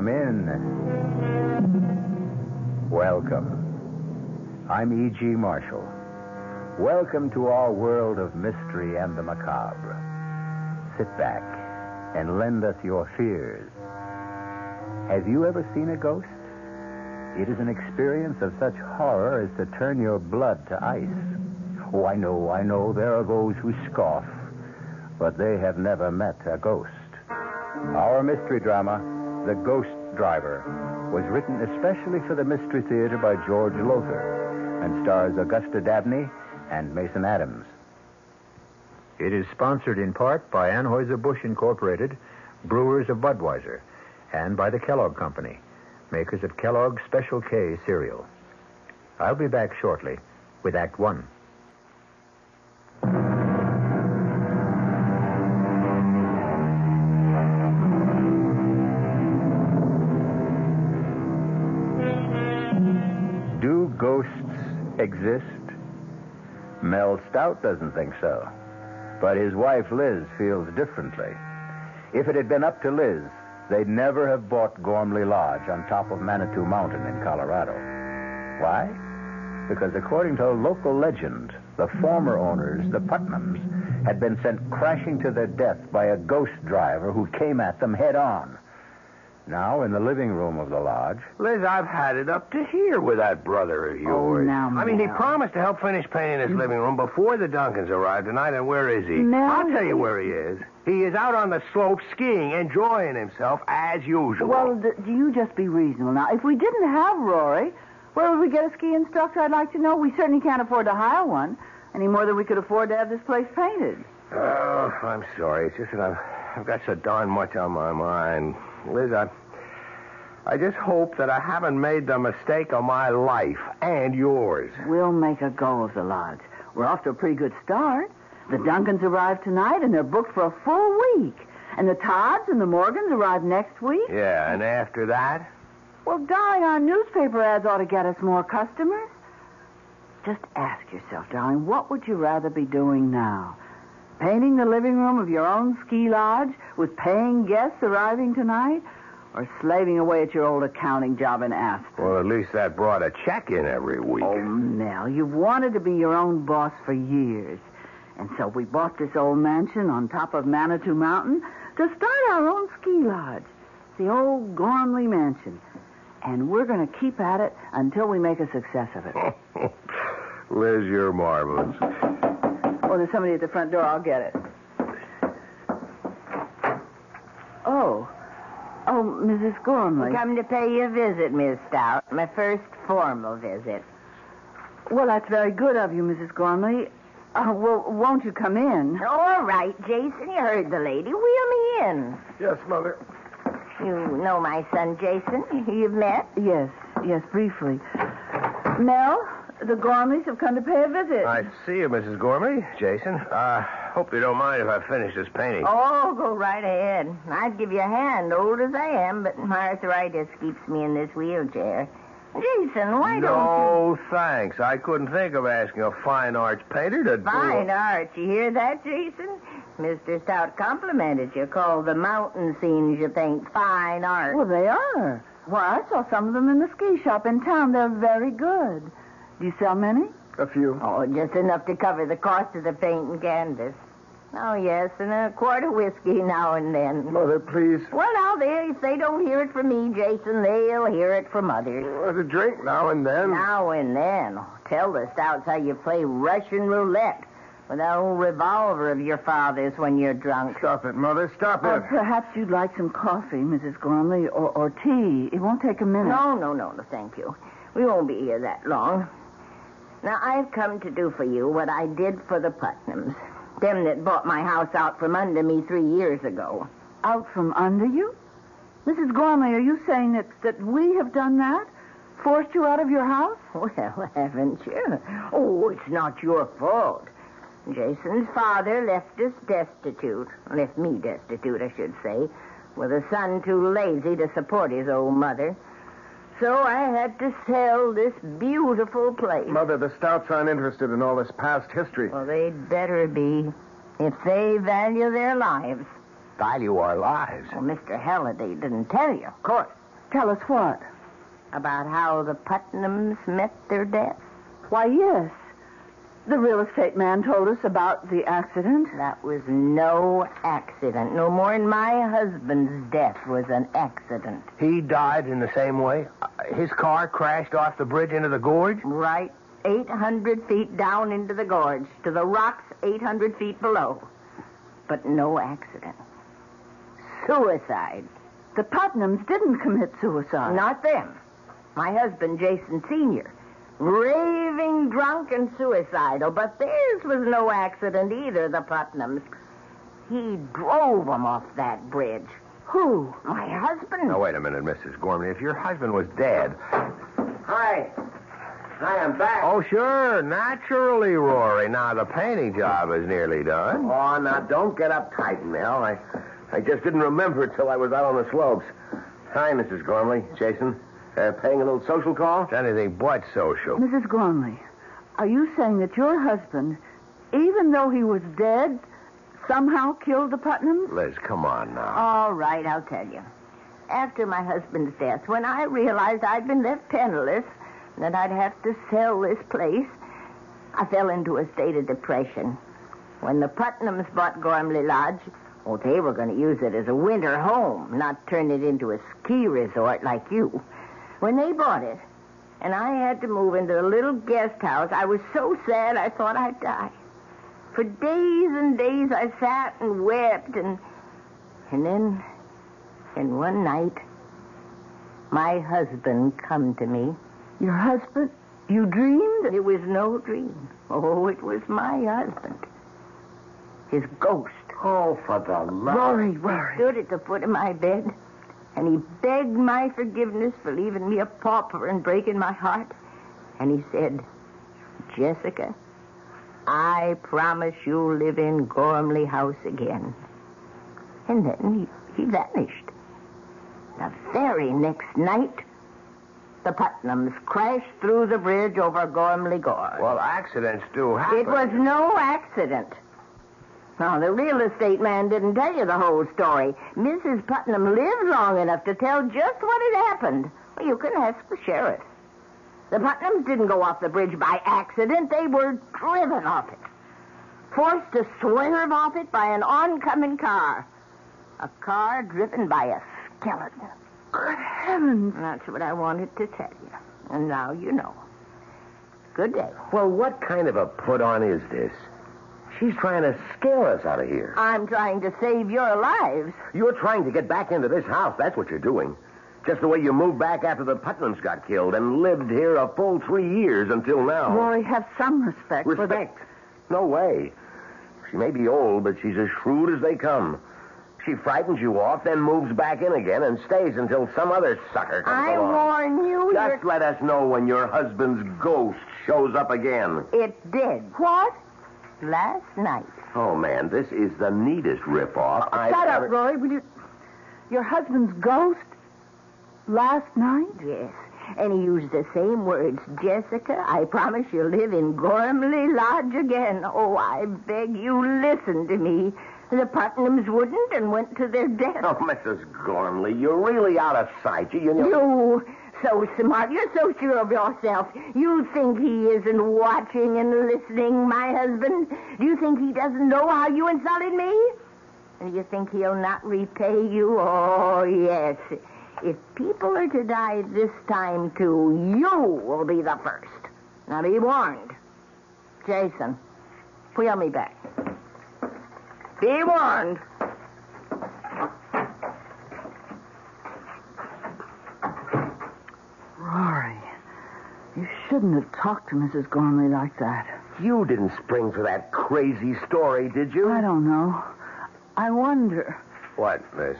Come in. Welcome. I'm E.G. Marshall. Welcome to our world of mystery and the macabre. Sit back and lend us your fears. Have you ever seen a ghost? It is an experience of such horror as to turn your blood to ice. Oh, I know, I know, there are those who scoff, but they have never met a ghost. Our mystery drama, The Ghost Driver, was written especially for the Mystery Theater by George Lowther and stars Augusta Dabney and Mason Adams. It is sponsored in part by Anheuser-Busch Incorporated, brewers of Budweiser, and by the Kellogg Company, makers of Kellogg's Special K cereal. I'll be back shortly with Act One. Do ghosts exist? Mel Stout doesn't think so. But his wife Liz feels differently. If it had been up to Liz, they'd never have bought Gormley Lodge on top of Manitou Mountain in Colorado. Why? Because according to a local legend, the former owners, the Putnams, had been sent crashing to their death by a ghost driver who came at them head on. Now, in the living room of the lodge, Liz, I've had it up to here with that brother of yours. Oh, now, I mean, he Mel. promised to help finish painting his living room before the Duncans arrived tonight, and where is he? Mel, I'll tell you where he is. He is out on the slope skiing, enjoying himself as usual. Well, d- do you just be reasonable now? If we didn't have Rory, where would we get a ski instructor? I'd like to know. We certainly can't afford to hire one any more than we could afford to have this place painted. Oh, I'm sorry. It's just that I've, I've got so darn much on my mind. Liz, I, I just hope that I haven't made the mistake of my life and yours. We'll make a go of the lodge. We're off to a pretty good start. The Duncans arrive tonight, and they're booked for a full week. And the Todds and the Morgans arrive next week. Yeah, and after that? Well, darling, our newspaper ads ought to get us more customers. Just ask yourself, darling, what would you rather be doing now? Painting the living room of your own ski lodge with paying guests arriving tonight? Or slaving away at your old accounting job in Aspen? Well, at least that brought a check in every week. Oh, Mel, you've wanted to be your own boss for years. And so we bought this old mansion on top of Manitou Mountain to start our own ski lodge. The old Gormley Mansion. And we're going to keep at it until we make a success of it. Liz, you're marvelous. Oh, there's somebody at the front door. I'll get it. Oh. Oh, Mrs. Gormley. Come to pay you a visit, Miss Stout. My first formal visit. Well, that's very good of you, Mrs. Gormley. Uh, well, won't you come in? All right, Jason, you heard the lady. Wheel me in. Yes, Mother. You know my son, Jason. You've met? Yes, yes, briefly. Mel, the Gormleys have come to pay a visit. I see you, Mrs. Gormley. Jason. Uh, hope you don't mind if I finish this painting. Oh, go right ahead. I'd give you a hand, old as I am, but my arthritis keeps me in this wheelchair. Jason, why don't no, thanks. I couldn't think of asking a fine arts painter to you... do Fine a- art. You hear that, Jason? Mr. Stout complimented you, called the mountain scenes you paint fine art. Well, they are. Why, I saw some of them in the ski shop in town. They're very good. Do you sell many? A few. Oh, just enough to cover the cost of the paint and canvas. Oh, yes, and a quart of whiskey now and then. Mother, please. Well, now, they, if they don't hear it from me, Jason, they'll hear it from others. A drink now and then. Now and then. Tell the stouts how you play Russian roulette with that old revolver of your father's when you're drunk. Stop it, Mother. Stop Or it. perhaps you'd like some coffee, Mrs. Gormley, or, or tea. It won't take a minute. No, no, no, no, thank you. We won't be here that long. Now, I've come to do for you what I did for the Putnams. Them that bought my house out from under me three years ago. Out from under you? Mrs. Gormley, are you saying that, that we have done that? Forced you out of your house? Well, haven't you? Oh, it's not your fault. Jason's father left us destitute. Left me destitute, I should say. with a son too lazy to support his old mother. So I had to sell this beautiful place. Mother, the Stouts aren't interested in all this past history. Well, they'd better be if they value their lives. Value our lives. Well, Mr. Halliday didn't tell you Of course. Tell us what? about how the Putnams met their death. Why, yes. The real estate man told us about the accident. That was no accident. No more than my husband's death was an accident. He died in the same way. Uh, His car crashed off the bridge into the gorge. Right 800 feet down into the gorge, to the rocks 800 feet below. But no accident. Suicide. The Putnams didn't commit suicide. Not them. My husband, Jason Sr., raving drunk and suicidal, but theirs was no accident either, the Putnams. He drove them off that bridge. Who? My husband. Now, wait a minute, Mrs. Gormley. If your husband was dead. Hi. Hi, I'm back. Oh, sure. Naturally, Rory. Now, the painting job is nearly done. Oh, now don't get uptight, Mel. I, I just didn't remember it till I was out on the slopes. Hi, Mrs. Gormley. Jason. Uh, paying a little social call? It's anything but social. Mrs. Gormley, are you saying that your husband, even though he was dead, somehow killed the Putnams? Liz, come on now. All right, I'll tell you. After my husband's death, when I realized I'd been left penniless, and that I'd have to sell this place, I fell into a state of depression. When the Putnams bought Gormley Lodge, well, they were going to use it as a winter home, not turn it into a ski resort like you. When they bought it, and I had to move into a little guest house, I was so sad I thought I'd die. For days and days I sat and wept, and and then, and one night, my husband come to me. Your husband? You dreamed? It was no dream. Oh, it was my husband. His ghost. Oh, for the love. Rory, He stood at the foot of my bed, and he begged my forgiveness for leaving me a pauper and breaking my heart. And he said, Jessica, I promise you'll live in Gormley House again. And then he, he vanished. The very next night, the Putnams crashed through the bridge over Gormley Gorge. Well, accidents do happen. It was no accident. Now, the real estate man didn't tell you the whole story. Mrs. Putnam lived long enough to tell just what had happened. Well, you can ask the sheriff. The Putnams didn't go off the bridge by accident. They were driven off it. Forced to swerve off it by an oncoming car. A car driven by a skeleton. Good heavens. That's what I wanted to tell you. And now you know. Good day. Well, what kind of a put on is this? She's trying to scare us out of here. I'm trying to save your lives. You're trying to get back into this house. That's what you're doing. Just the way you moved back after the Putnams got killed and lived here a full three years until now. Rory, have some respect, for the... Respect? No way. She may be old, but she's as shrewd as they come. She frightens you off, then moves back in again and stays until some other sucker comes I along. warn you, Just let us know when your husband's ghost shows up again. it did. What? Last night. Oh, man, this is the neatest ripoff I've Shut ever... up, Rory. Will you... Your husband's ghost? Last night? Yes. And he used the same words. Jessica, I promise you'll live in Gormley Lodge again. Oh, I beg you, listen to me. The Putnams wouldn't and went to their death. Oh, Mrs. Gormley, you're really out of sight. You, you know... You, so smart. You're so sure of yourself. You think he isn't watching and listening, my husband? Do you think he doesn't know how you insulted me? And do you think he'll not repay you? Oh, yes. If people are to die this time, too, you will be the first. Now be warned. Jason, wheel me back. Be warned. Rory, you shouldn't have talked to Mrs. Gormley like that. You didn't spring for that crazy story, did you? I don't know. I wonder. What, Liz?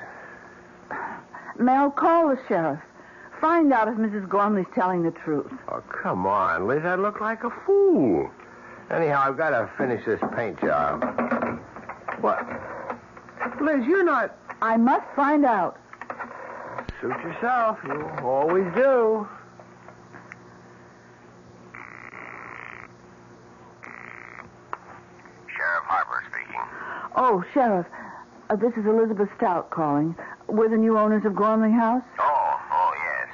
Mel, call the sheriff. Find out if Mrs. Gormley's telling the truth. Oh, come on, Liz. I look like a fool. Anyhow, I've got to finish this paint job. What? Liz, you're not. I must find out. Suit yourself. You always do. Sheriff Harper speaking. Oh, Sheriff, uh, this is Elizabeth Stout calling. We're the new owners of Gormley House. Oh, oh, yes.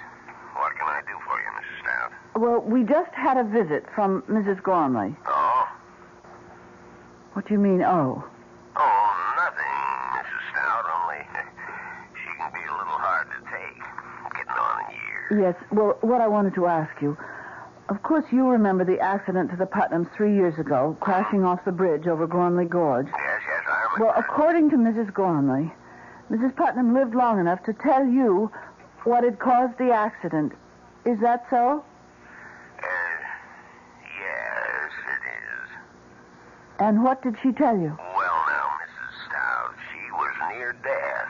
What can I do for you, Mrs. Stout? Well, we just had a visit from Mrs. Gormley. Oh? What do you mean, oh? Oh, nothing, Mrs. Stout, only she can be a little hard to take. Getting on in years. Yes, well, what I wanted to ask you. Of course, you remember the accident to the Putnams three years ago, crashing off the bridge over Gormley Gorge. Yes, yes, I remember. Well, according to Mrs. Gormley, Mrs. Putnam lived long enough to tell you what had caused the accident. Is that so? Uh, yes, it is. And what did she tell you? Well, now, Mrs. Stout, she was near death.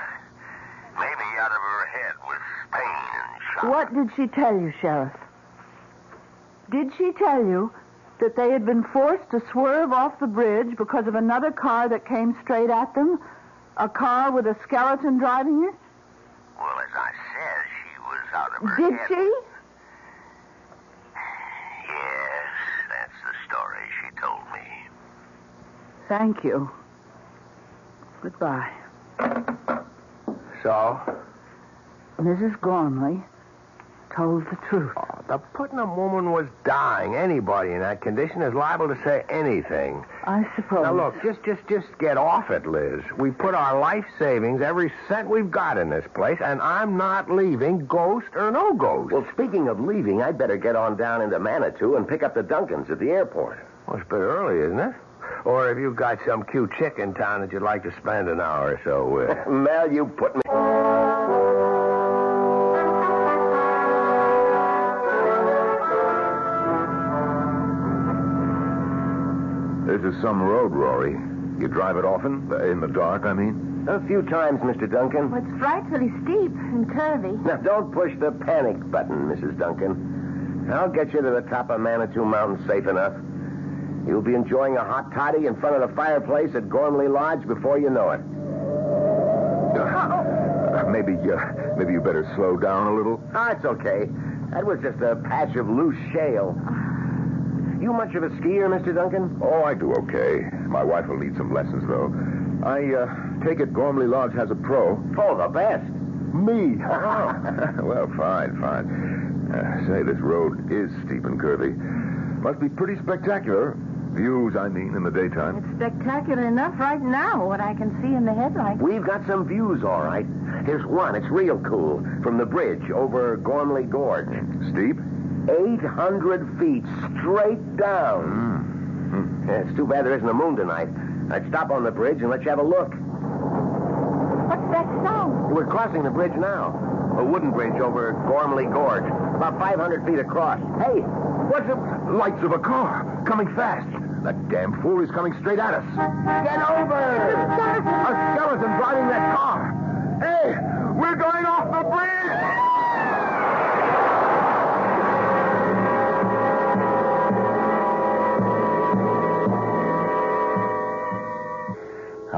Maybe out of her head with pain and shock. What did she tell you, Sheriff? Did she tell you that they had been forced to swerve off the bridge because of another car that came straight at them? A car with a skeleton driving it? Well, as I said, she was out of her Did head. she? Yes, that's the story she told me. Thank you. Goodbye. So? Mrs. Gormley told the truth. The Putnam woman was dying. Anybody in that condition is liable to say anything. I suppose. Now look, just just just get off it, Liz. We put our life savings, every cent we've got in this place, and I'm not leaving, ghost or no ghost. Well, speaking of leaving, I'd better get on down into Manitou and pick up the Duncans at the airport. Well, it's a bit early, isn't it? Or have you got some cute chick in town that you'd like to spend an hour or so with? Mel, you put me. Is some road, Rory. You drive it often? In the dark, I mean? A few times, Mr. Duncan. Well, it's frightfully steep and curvy. Now, don't push the panic button, Mrs. Duncan. I'll get you to the top of Manitou Mountain safe enough. You'll be enjoying a hot toddy in front of the fireplace at Gormley Lodge before you know it. Uh, maybe, uh, maybe you better slow down a little. Ah, it's okay. That was just a patch of loose shale. You much of a skier, Mr. Duncan? Oh, I do okay. My wife will need some lessons, though. I uh, take it Gormley Lodge has a pro. Oh, the best. Me? well, fine, fine. Uh, say, this road is steep and curvy. Must be pretty spectacular. Views, I mean, in the daytime. It's spectacular enough right now, what I can see in the headlights. We've got some views, all right. Here's one. It's real cool. From the bridge over Gormley Gorge. Steep? 800 feet straight down. Hmm. Yeah, it's too bad there isn't a moon tonight. I'd stop on the bridge and let you have a look. What's that sound? We're crossing the bridge now. A wooden bridge over Gormley Gorge. About 500 feet across. Hey, what's it? Lights of a car coming fast. That damn fool is coming straight at us. Get over! A skeleton driving that car. Hey, we're going off the bridge!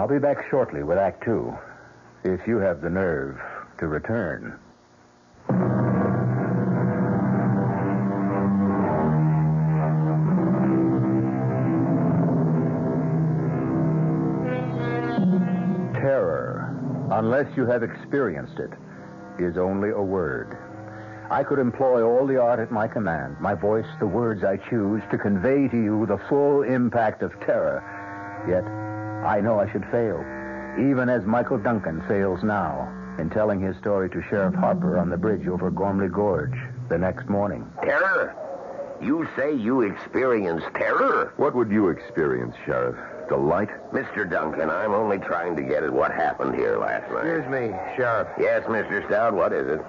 I'll be back shortly with Act Two, if you have the nerve to return. Terror, unless you have experienced it, is only a word. I could employ all the art at my command, my voice, the words I choose, to convey to you the full impact of terror. Yet, I know I should fail, even as Michael Duncan fails now in telling his story to Sheriff Harper on the bridge over Gormley Gorge the next morning. Terror? You say you experienced terror? What would you experience, Sheriff? Delight? Mr. Duncan, I'm only trying to get at what happened here last night. Excuse me, Sheriff. Yes, Mr. Stout, what is it?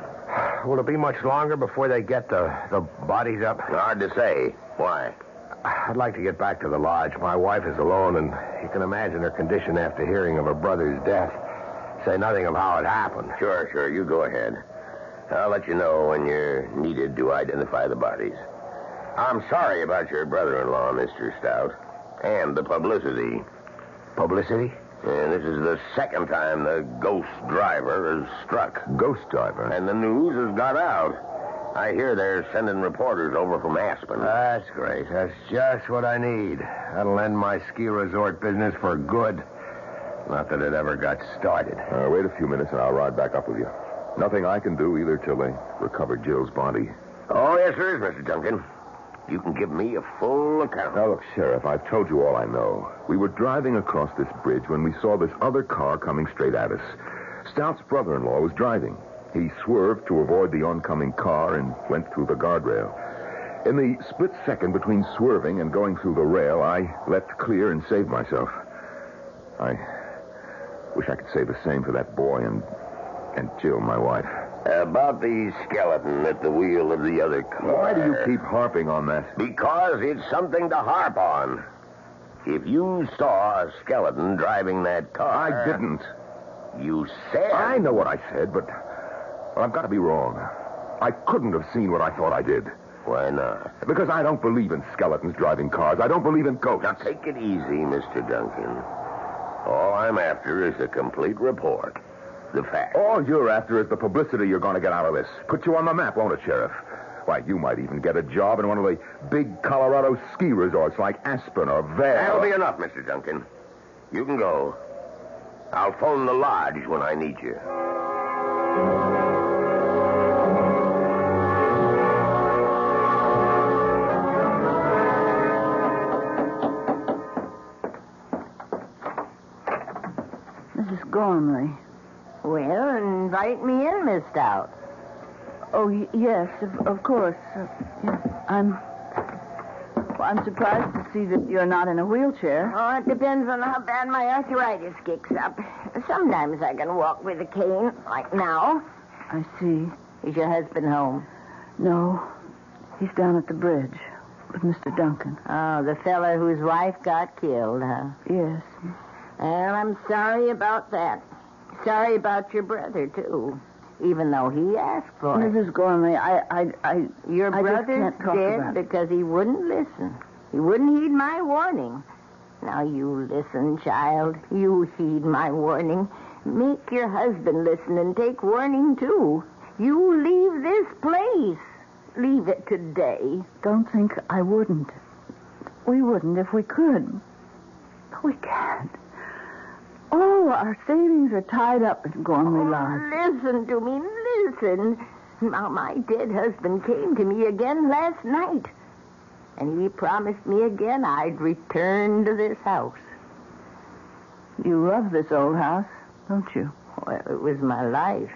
Will it be much longer before they get the, the bodies up? Hard to say. Why? I'd like to get back to the lodge. My wife is alone, and you can imagine her condition after hearing of her brother's death. Say nothing of how it happened. Sure, sure. You go ahead. I'll let you know when you're needed to identify the bodies. I'm sorry about your brother-in-law, Mr. Stout, and the publicity. Publicity? And this is the second time the ghost driver has struck. Ghost driver. And the news has got out. I hear they're sending reporters over from Aspen. That's great. That's just what I need. That'll end my ski resort business for good. Not that it ever got started. Uh, wait a few minutes and I'll ride back up with you. Nothing I can do either till they recover Jill's body. Oh, yes, there is, Mr. Duncan. You can give me a full account. Now, look, Sheriff, I've told you all I know. We were driving across this bridge when we saw this other car coming straight at us. Stout's brother in law was driving. He swerved to avoid the oncoming car and went through the guardrail. In the split second between swerving and going through the rail, I leapt clear and saved myself. I wish I could say the same for that boy and and Jill, my wife. About the skeleton at the wheel of the other car. Why do you keep harping on that? Because it's something to harp on. If you saw a skeleton driving that car. I didn't. You said. I know what I said, but well, I've got to be wrong. I couldn't have seen what I thought I did. Why not? Because I don't believe in skeletons driving cars. I don't believe in ghosts. Now take it easy, Mr. Duncan. All I'm after is a complete report. The facts. All you're after is the publicity you're going to get out of this. Put you on the map, won't it, Sheriff? Why, you might even get a job in one of the big Colorado ski resorts like Aspen or Vail. That'll be enough, Mr. Duncan. You can go. I'll phone the lodge when I need you. Gormley. Well, invite me in, Miss Stout. Oh, y- yes, of, of course. Uh, yes, I'm. Well, I'm surprised to see that you're not in a wheelchair. Oh, it depends on how bad my arthritis kicks up. Sometimes I can walk with a cane, like now. I see. Is your husband home? No, he's down at the bridge with Mr. Duncan. Oh, the fella whose wife got killed, huh? Yes. Well, I'm sorry about that. Sorry about your brother, too. Even though he asked for it. Mrs. Gormley, I, I, I. Your I just brother's dead because he wouldn't listen. He wouldn't heed my warning. Now you listen, child. You heed my warning. Make your husband listen and take warning too. You leave this place. Leave it today. Don't think I wouldn't. We wouldn't if we could. But we can't. All our savings are tied up in Gormley oh, Lodge. Listen to me, listen. Now, my dead husband came to me again last night. And he promised me again I'd return to this house. You love this old house, don't you? Well, it was my life.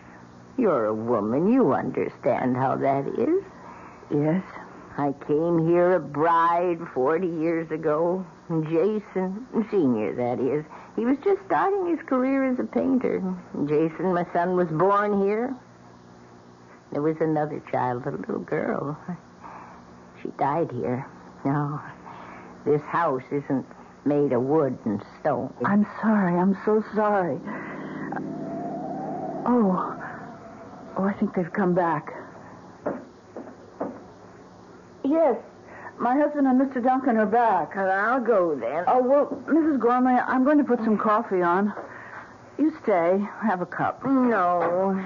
You're a woman. You understand how that is. Yes. I came here a bride 40 years ago. Jason, senior, that is. He was just starting his career as a painter. Jason, my son, was born here. There was another child, a little girl. She died here. No, this house isn't made of wood and stone. I'm sorry. I'm so sorry. Oh. Oh, I think they've come back. Yes. My husband and Mr. Duncan are back. Well, I'll go then. Oh, well, Mrs. Gormley, I'm going to put some coffee on. You stay. Have a cup. No.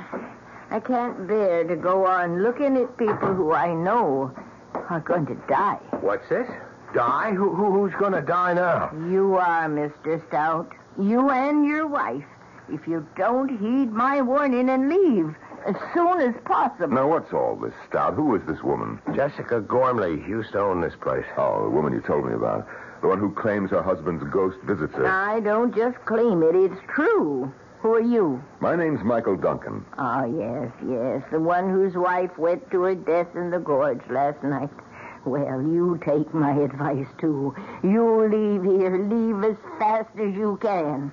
I can't bear to go on looking at people who I know are going to die. What's this? Die? Who, who, who's going to die now? You are, Mr. Stout. You and your wife. If you don't heed my warning and leave as soon as possible. Now, what's all this, Stout? Who is this woman? Jessica Gormley used to own this place. Oh, the woman you told me about. The one who claims her husband's ghost visits her. I don't just claim it. It's true. Who are you? My name's Michael Duncan. Oh, yes, yes. The one whose wife went to her death in the gorge last night. Well, you take my advice, too. You leave here. Leave as fast as you can.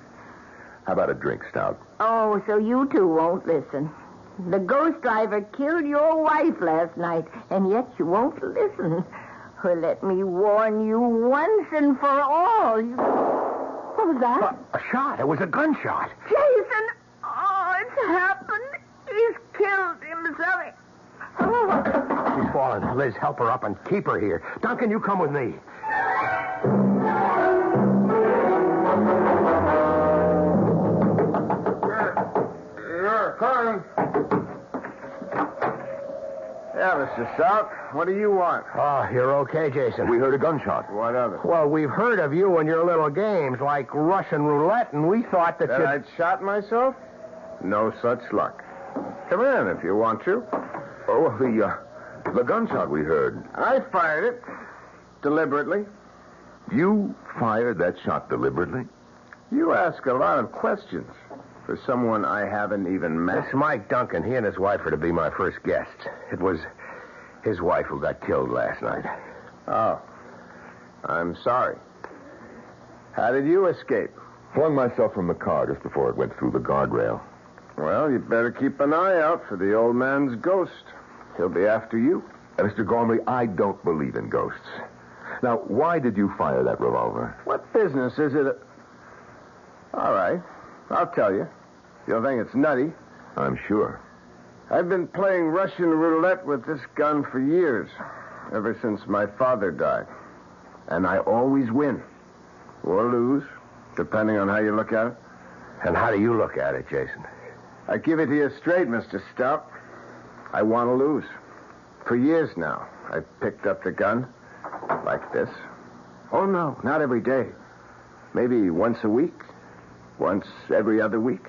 How about a drink, Stout? Oh, so you two won't listen. The ghost driver killed your wife last night, and yet you won't listen. Well, let me warn you once and for all. You... What was that? A shot. It was a gunshot. Jason! Oh, it's happened. He's killed himself. Oh. She's fallen. Liz, help her up and keep her here. Duncan, you come with me. Occurring. Yeah, Mr. Stout. What do you want? Oh, you're okay, Jason. We heard a gunshot. What of it? Well, we've heard of you and your little games like Russian roulette, and we thought that, That you... I'd shot myself? No such luck. Come in if you want to. Oh, the, uh, the gunshot we heard. I fired it. Deliberately. You fired that shot deliberately? You ask a lot of questions for someone I haven't even met. This Mike Duncan, he and his wife are to be my first guests. It was his wife who got killed last night. Oh. I'm sorry. How did you escape? Flung myself from the car just before it went through the guardrail. Well, you'd better keep an eye out for the old man's ghost. He'll be after you. Uh, Mr. Gormley, I don't believe in ghosts. Now, why did you fire that revolver? What business is it? All right. I'll tell you. You'll think it's nutty. I'm sure. I've been playing Russian roulette with this gun for years, ever since my father died. And I always win. Or lose, depending on how you look at it. And how do you look at it, Jason? I give it to you straight, Mr. Stout. I want to lose. For years now, I've picked up the gun like this. Oh, no, not every day. Maybe once a week, once every other week.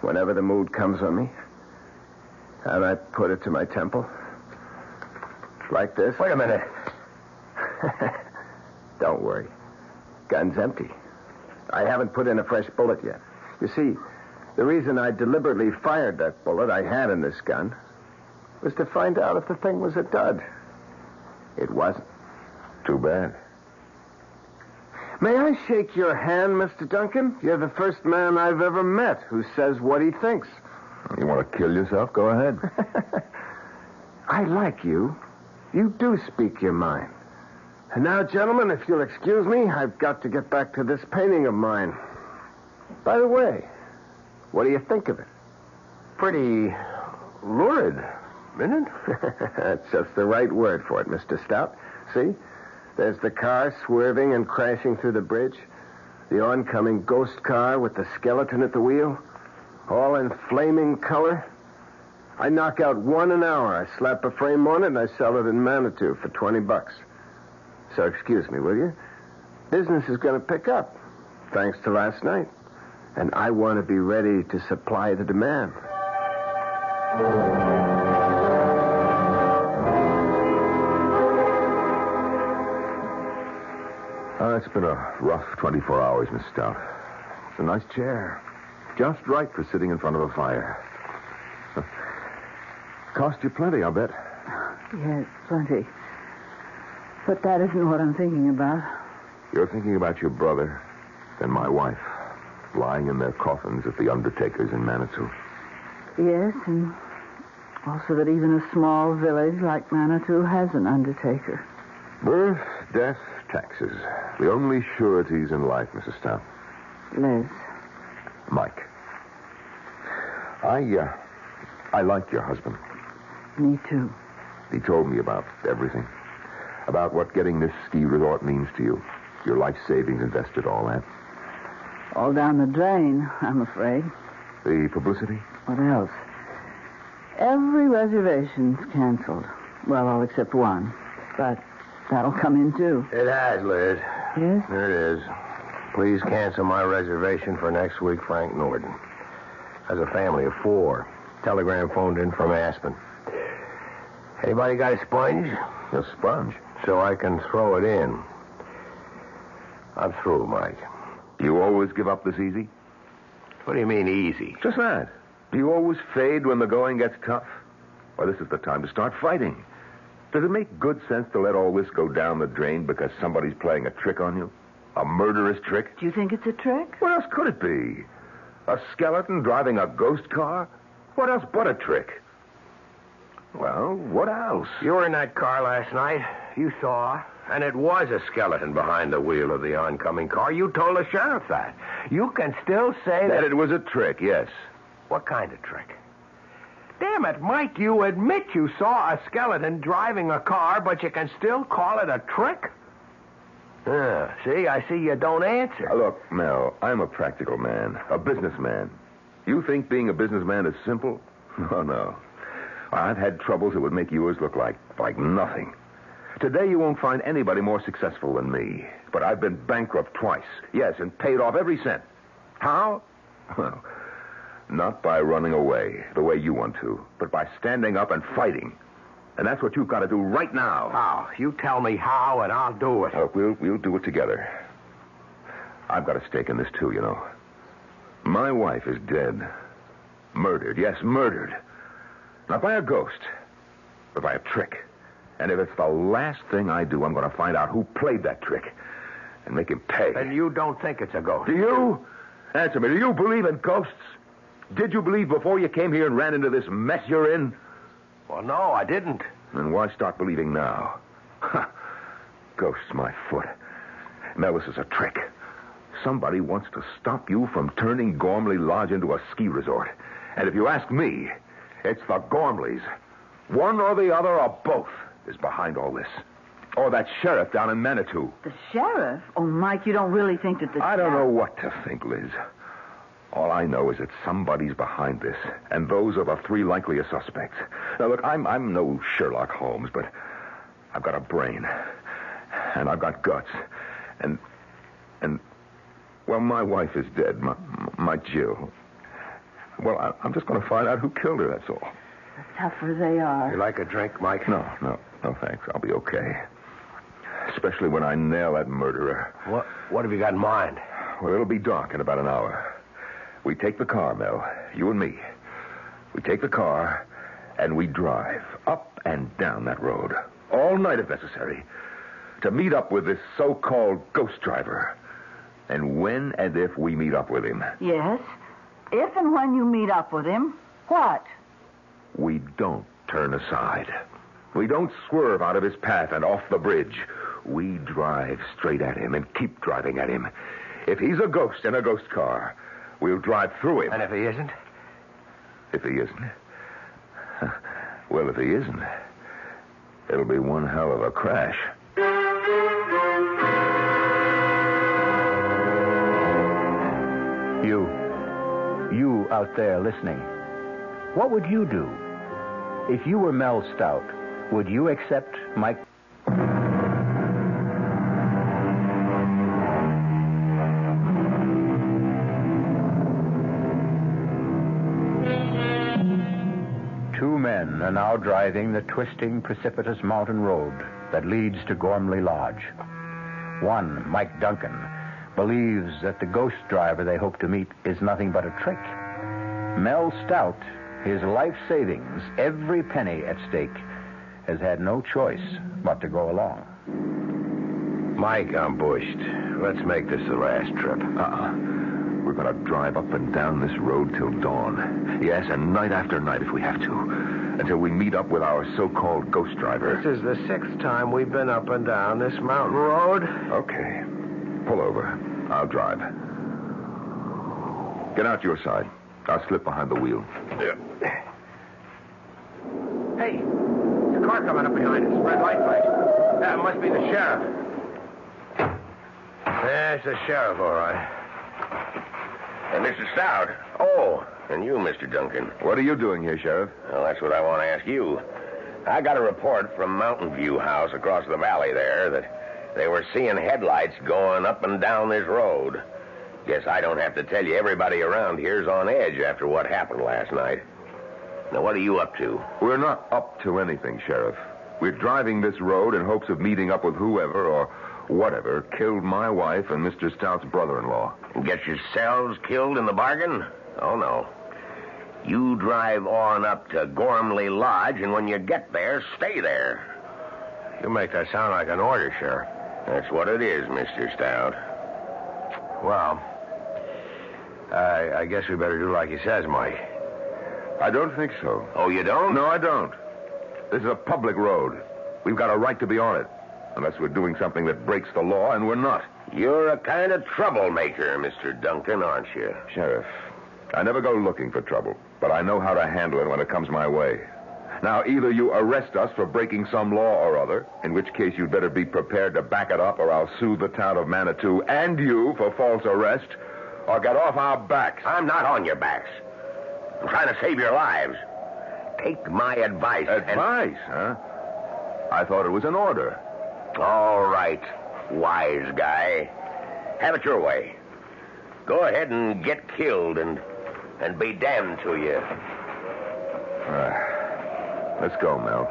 Whenever the mood comes on me. And I put it to my temple. Like this. Wait a minute. Don't worry. Gun's empty. I haven't put in a fresh bullet yet. You see, the reason I deliberately fired that bullet I had in this gun was to find out if the thing was a dud. It wasn't. Too bad. May I shake your hand, Mr. Duncan? You're the first man I've ever met who says what he thinks. You want to kill yourself? Go ahead. I like you. You do speak your mind. And now, gentlemen, if you'll excuse me, I've got to get back to this painting of mine. By the way, what do you think of it? Pretty lurid, isn't it? That's just the right word for it, Mr. Stout. See? There's the car swerving and crashing through the bridge. The oncoming ghost car with the skeleton at the wheel. All in flaming color. I knock out one an hour. I slap a frame on it and I sell it in Manitou for 20 bucks. So excuse me, will you? Business is going to pick up, thanks to last night. And I want to be ready to supply the demand. Uh, it's been a rough 24 hours, Miss Stout. It's a nice chair. Just right for sitting in front of a fire. Cost you plenty, I'll bet. Yes, plenty. But that isn't what I'm thinking about. You're thinking about your brother and my wife lying in their coffins at the undertaker's in Manitou. Yes, and also that even a small village like Manitou has an undertaker. Birth, death, taxes. The only sureties in life, Mrs. Stout. Les. Mike. I, uh, I like your husband. Me too. He told me about everything. About what getting this ski resort means to you. Your life savings invested, all that. All down the drain, I'm afraid. The publicity? What else? Every reservation's canceled. Well, all except one. But that'll come in too. It has, Liz. Yes? There it is. Please cancel my reservation for next week, Frank Norton. Has a family of four. Telegram phoned in from Aspen. Anybody got a sponge? A sponge. So I can throw it in. I'm through, Mike. You always give up this easy? What do you mean easy? Just that. Do you always fade when the going gets tough? Well, this is the time to start fighting. Does it make good sense to let all this go down the drain because somebody's playing a trick on you? A murderous trick? Do you think it's a trick? What else could it be? A skeleton driving a ghost car? What else but a trick? Well, what else? You were in that car last night. You saw. And it was a skeleton behind the wheel of the oncoming car. You told the sheriff that. You can still say that. That it was a trick, yes. What kind of trick? Damn it, Mike, you admit you saw a skeleton driving a car, but you can still call it a trick? Yeah, see, I see you don't answer. Uh, Look, Mel, I'm a practical man, a businessman. You think being a businessman is simple? Oh, no. I've had troubles that would make yours look like, like nothing. Today you won't find anybody more successful than me. But I've been bankrupt twice. Yes, and paid off every cent. How? Well, not by running away the way you want to, but by standing up and fighting. And that's what you've got to do right now. How? You tell me how, and I'll do it. Look, we'll, we'll do it together. I've got a stake in this, too, you know. My wife is dead. Murdered, yes, murdered. Not by a ghost, but by a trick. And if it's the last thing I do, I'm going to find out who played that trick and make him pay. And you don't think it's a ghost? Do you? Answer me. Do you believe in ghosts? Did you believe before you came here and ran into this mess you're in? Well, no, I didn't. Then why start believing now? Ha! Ghosts, my foot. Now, this is a trick. Somebody wants to stop you from turning Gormley Lodge into a ski resort. And if you ask me, it's the Gormleys. One or the other or both is behind all this. Or that sheriff down in Manitou. The sheriff? Oh, Mike, you don't really think that the I don't know what to think, Liz. All I know is that somebody's behind this, and those are the three likeliest suspects. Now, look, I'm, I'm no Sherlock Holmes, but I've got a brain, and I've got guts, and, and, well, my wife is dead, my, my Jill. Well, I, I'm just going to find out who killed her, that's all. The tougher they are. You like a drink, Mike? No, no, no, thanks. I'll be okay. Especially when I nail that murderer. What, what have you got in mind? Well, it'll be dark in about an hour. We take the car, Mel, you and me. We take the car and we drive up and down that road, all night if necessary, to meet up with this so called ghost driver. And when and if we meet up with him, Yes. If and when you meet up with him, what? we don't turn aside. We don't swerve out of his path and off the bridge. We drive straight at him and keep driving at him. If he's a ghost in a ghost car, we'll drive through him. And if he isn't? If he isn't. Well, if he isn't, it'll be one hell of a crash. You, you out there listening, what would you do? If you were Mel Stout, would you accept Mike? Now driving the twisting, precipitous mountain road that leads to Gormley Lodge. One, Mike Duncan, believes that the ghost driver they hope to meet is nothing but a trick. Mel Stout, his life savings, every penny at stake, has had no choice but to go along. Mike, I'm bushed. Let's make this the last trip. Uh-uh. We're going to drive up and down this road till dawn. Yes, and night after night if we have to. Until we meet up with our so-called ghost driver. This is the sixth time we've been up and down this mountain road. Okay. Pull over. I'll drive. Get out your side. I'll slip behind the wheel. Yeah. Hey, there's a car coming up behind us. Red light flash. That must be the sheriff. There's the sheriff, all right. And Mr. Stout. Oh, and you, Mr. Duncan. What are you doing here, Sheriff? Well, that's what I want to ask you. I got a report from Mountain View House across the valley there that they were seeing headlights going up and down this road. Guess I don't have to tell you everybody around here's on edge after what happened last night. Now, what are you up to? We're not up to anything, Sheriff. We're driving this road in hopes of meeting up with whoever or whatever killed my wife and Mr. Stout's brother-in-law. Get yourselves killed in the bargain? Oh, no. You drive on up to Gormley Lodge, and when you get there, stay there. You make that sound like an order, Sheriff. That's what it is, Mr. Stout. Well, I, I guess we better do like he says, Mike. I don't think so. Oh, you don't? No, I don't. This is a public road. We've got a right to be on it. Unless we're doing something that breaks the law, and we're not. You're a kind of troublemaker, Mr. Duncan, aren't you? Sheriff, I never go looking for trouble, but I know how to handle it when it comes my way. Now, either you arrest us for breaking some law or other, in which case you'd better be prepared to back it up, or I'll sue the town of Manitou and you for false arrest, or get off our backs. I'm not on your backs. I'm trying to save your lives. Take my advice. and- Advice, huh? I thought it was an order. All right, wise guy. Have it your way. Go ahead and get killed and and be damned to you. Uh, let's go, Mel.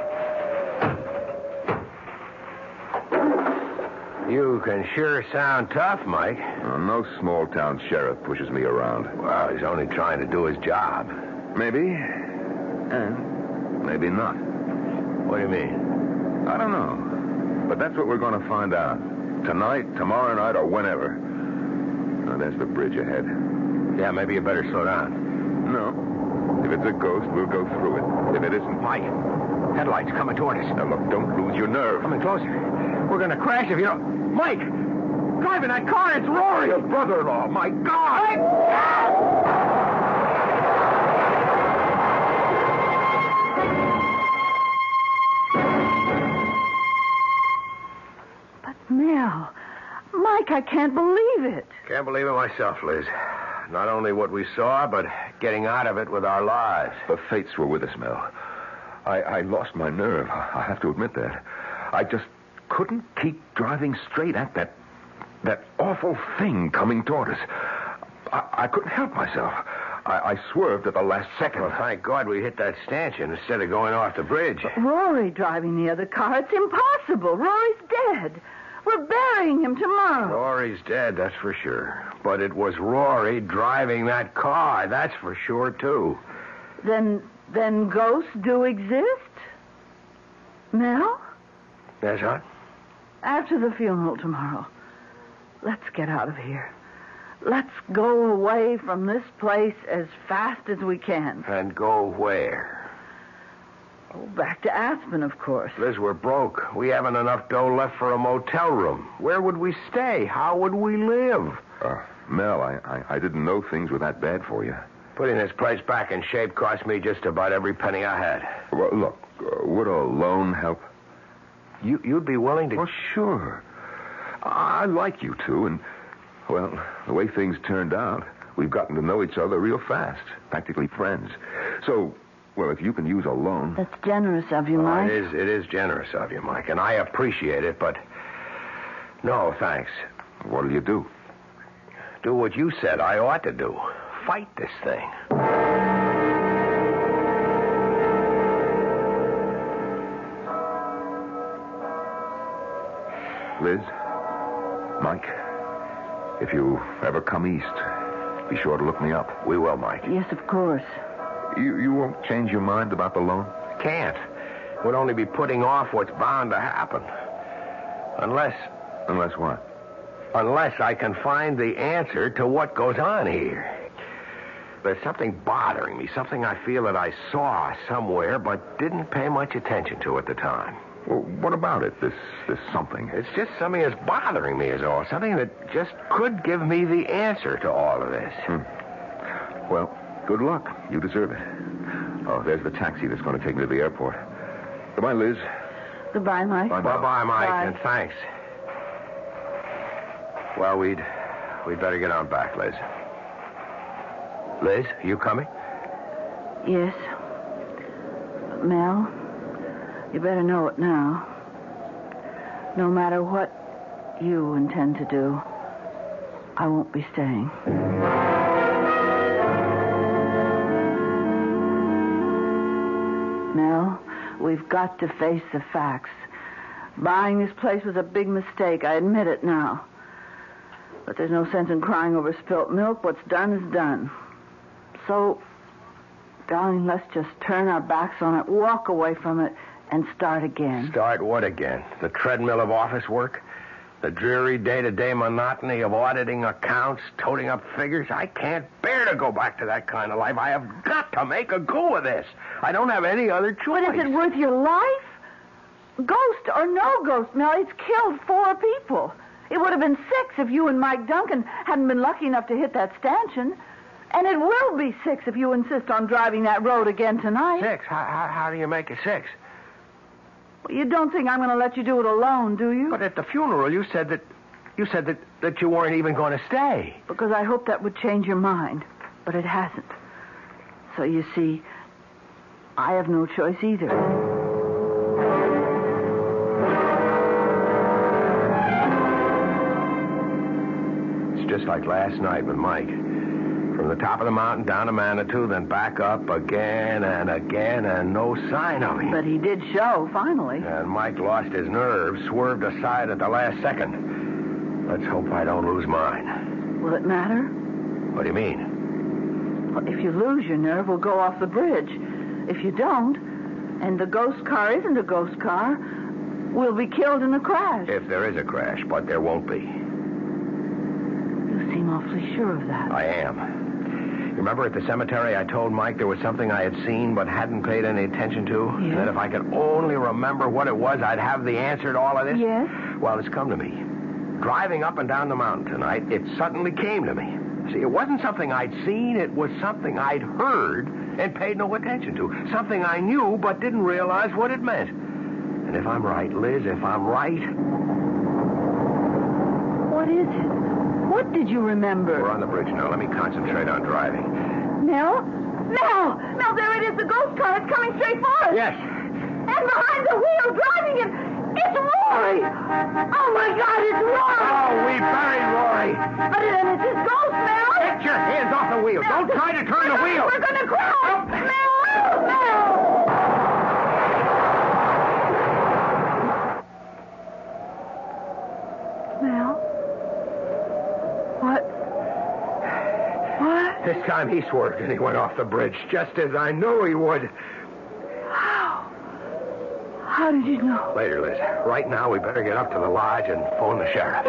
You can sure sound tough, Mike. Uh, no small town sheriff pushes me around. Well, he's only trying to do his job. Maybe, and maybe not. What do you mean? I don't know. But that's what we're going to find out. Tonight, tomorrow night, or whenever. Now, there's the bridge ahead. Yeah, maybe you better slow down. No. If it's a ghost, we'll go through it. If it isn't, Mike, headlights coming toward us. now look, don't lose your nerve. Coming closer. We're gonna crash if you don't. Mike, driving that car. It's Rory. Your brother-in-law, my God! Mike! But Mel, Mike, I can't believe it. Can't believe it myself, Liz. Not only what we saw, but getting out of it with our lives. The fates were with us, Mel. I, I lost my nerve. I have to admit that. I just couldn't keep driving straight at that that awful thing coming toward us. I, I couldn't help myself. I, I swerved at the last second. Well, thank God we hit that stanchion instead of going off the bridge. Rory driving the other car. It's impossible. Rory's dead. Burying him tomorrow. Rory's dead, that's for sure. But it was Rory driving that car, that's for sure, too. Then, then ghosts do exist? Mel? Yes, huh? After the funeral tomorrow, let's get out of here. Let's go away from this place as fast as we can. And go where? Oh, back to Aspen, of course. Liz, we're broke. We haven't enough dough left for a motel room. Where would we stay? How would we live? Uh, Mel, I, I, I didn't know things were that bad for you. Putting this place back in shape cost me just about every penny I had. Well, look, uh, would a loan help? You, you'd be willing to. Well, sure. I like you two, and, well, the way things turned out, we've gotten to know each other real fast, practically friends. So, well, if you can use a loan. That's generous of you, Well, Mike. it is. It is generous of you, Mike, and I appreciate it. But no, thanks. What'll you do? Do what you said I ought to do. Fight this thing. Liz? Mike? If you ever come east, be sure to look me up. We will, Mike. Yes, of course. You, you won't change your mind about the loan? Can't. Would only be putting off what's bound to happen. Unless, Unless what? unless I can find the answer to what goes on here. There's something bothering me, something I feel that I saw somewhere but didn't pay much attention to at the time. Well, what about it, this, this something? It's just something that's bothering me, is all. Something that just could give me the answer to all of this. Hmm. Well, good luck. You deserve it. Oh, there's the taxi that's going to take me to the airport. Goodbye, Liz. Goodbye, Mike. Bye. Bye bye, Mike, Bye. and thanks. Well, we'd we'd better get on back, Liz. Liz, you coming? Yes. Mel, you better know it now. No matter what you intend to do, I won't be staying. We've got to face the facts. Buying this place was a big mistake. I admit it now. But there's no sense in crying over spilt milk. What's done is done. So, darling, let's just turn our backs on it, walk away from it, and start again. Start what again? The treadmill of office work? The dreary day-to-day monotony of auditing accounts, toting up figures? I can't bear to go back to that kind of life. I have got to make a go of this. I don't have any other choice. But is it worth your life? Ghost or no ghost, Mel, it's killed four people. It would have been six if you and Mike Duncan hadn't been lucky enough to hit that stanchion. And it will be six if you insist on driving that road again tonight. Six? How, how, how do you make it six? You don't think I'm going to let you do it alone, do you? But at the funeral, you said that you said that, that you weren't even going to stay. Because I hoped that would change your mind. But it hasn't. So you see, I have no choice either. It's just like last night with Mike. From the top of the mountain down to Manitou, then back up again and again, and no sign of him. But he did show, finally. And Mike lost his nerve, swerved aside at the last second. Let's hope I don't lose mine. Will it matter? What do you mean? Well, if you lose your nerve, we'll go off the bridge. If you don't, and the ghost car isn't a ghost car, we'll be killed in a crash. If there is a crash, but there won't be. You seem awfully sure of that. I am. Remember at the cemetery I told Mike there was something I had seen but hadn't paid any attention to? Yes. And that if I could only remember what it was, I'd have the answer to all of this? Yes? Well, it's come to me. Driving up and down the mountain tonight, it suddenly came to me. See, it wasn't something I'd seen, it was something I'd heard and paid no attention to. Something I knew but didn't realize what it meant. And if I'm right, Liz, if I'm right, What is it? What did you remember? we're on the bridge now. Let me concentrate on driving. Mel? Mel! Mel, there it is, the ghost car. It's coming straight for us. Yes. And behind the wheel, driving it, it's Rory! Oh, my God, it's Rory! Oh, we buried Rory. But and it's his ghost, Mel! Get your hands off the wheel. Don't try to turn the wheel. We're gonna crash! Mel! Mel! Mel? What? What? This time he swerved and he went off the bridge, just as I knew he would. How? How did you know? Later, Liz. Right now, we better get up to the lodge and phone the sheriff.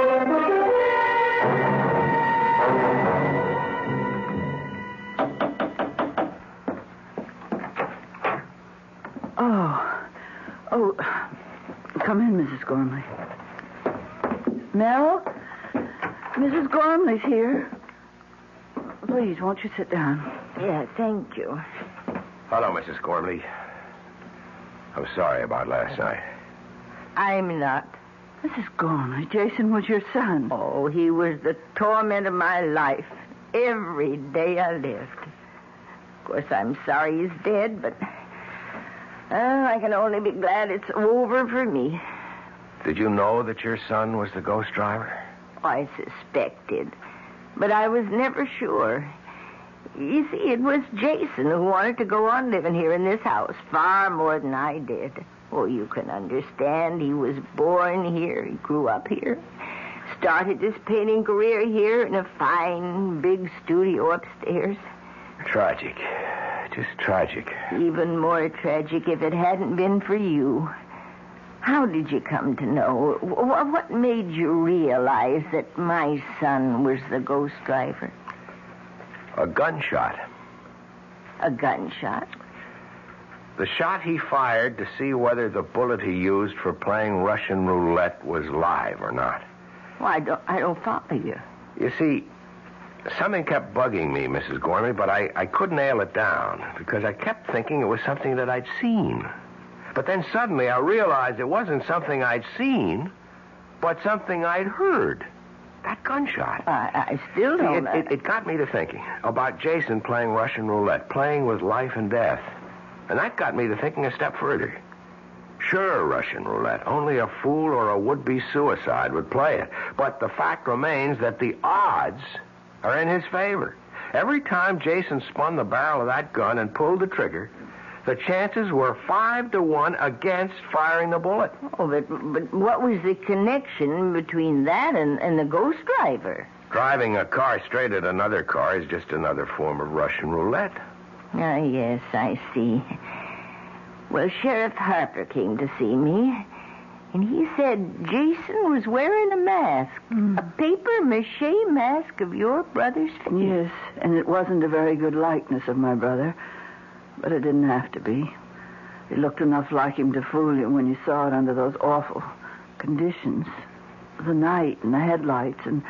Oh. Oh. Come in, Mrs. Gormley. Mel? Mrs. Gormley's here. Please, won't you sit down? Yeah, thank you. Hello, Mrs. Gormley. I'm sorry about last night. I'm not. Mrs. Gormley, Jason was your son. Oh, he was the torment of my life. Every day I lived. Of course, I'm sorry he's dead, but uh, I can only be glad it's over for me. Did you know that your son was the ghost driver? I suspected, but I was never sure. You see, it was Jason who wanted to go on living here in this house far more than I did. Oh, you can understand. He was born here. He grew up here. Started his painting career here in a fine, big studio upstairs. Tragic. Just tragic. Even more tragic if it hadn't been for you. How did you come to know? What made you realize that my son was the ghost driver? A gunshot. A gunshot? The shot he fired to see whether the bullet he used for playing Russian roulette was live or not. Well, I don't, I don't follow you. You see, something kept bugging me, Mrs. Gormley, but I, I couldn't nail it down because I kept thinking it was something that I'd seen. But then suddenly I realized it wasn't something I'd seen, but something I'd heard. That gunshot. I, I still don't. it, it, it got me to thinking about Jason playing Russian roulette, playing with life and death. And that got me to thinking a step further. Sure, Russian roulette. Only a fool or a would-be suicide would play it. But the fact remains that the odds are in his favor. Every time Jason spun the barrel of that gun and pulled the trigger, the chances were five to one against firing the bullet. oh, but, but what was the connection between that and, and the ghost driver? Driving a car straight at another car is just another form of Russian roulette. Ah, yes, I see. Well, Sheriff Harper came to see me, and he said Jason was wearing a mask, a paper mache mask of your brother's face. Yes, and it wasn't a very good likeness of my brother, but it didn't have to be. It looked enough like him to fool you when you saw it under those awful conditions. The night and the headlights and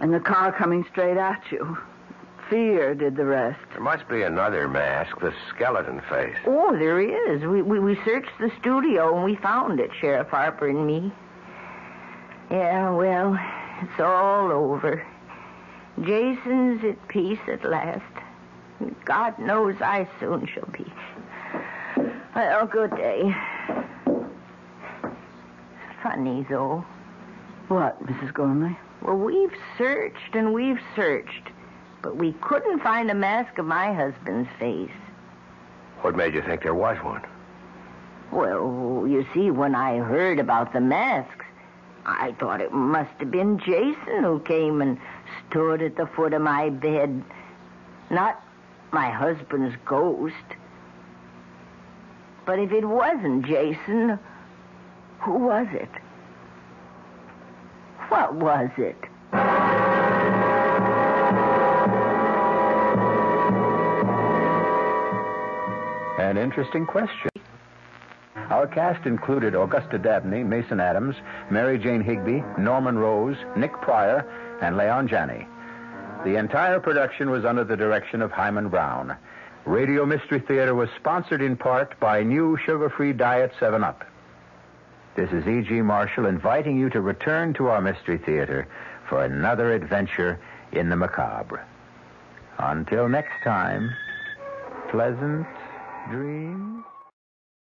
and the car coming straight at you. Fear did the rest. There must be another mask, the skeleton face. Oh, there is. We, we, we searched the studio and we found it, Sheriff Harper and me. Yeah, well, it's all over. Jason's at peace at last. God knows I soon shall be. Well, good day. Funny, though. What, Mrs. Gormley? Well, we've searched and we've searched, but we couldn't find a mask of my husband's face. What made you think there was one? Well, you see, when I heard about the masks, I thought it must have been Jason who came and stood at the foot of my bed, not my husband's ghost. But if it wasn't Jason, who was it? What was it? An interesting question. Our cast included Augusta Dabney, Mason Adams, Mary Jane Higby, Norman Rose, Nick Pryor, and Leon Janney. The entire production was under the direction of Himan Brown. Radio Mystery Theater was sponsored in part by new sugar-free diet 7-Up. This is E.G. Marshall inviting you to return to our Mystery Theater for another adventure in the macabre. Until next time, pleasant dreams.